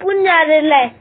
Dale,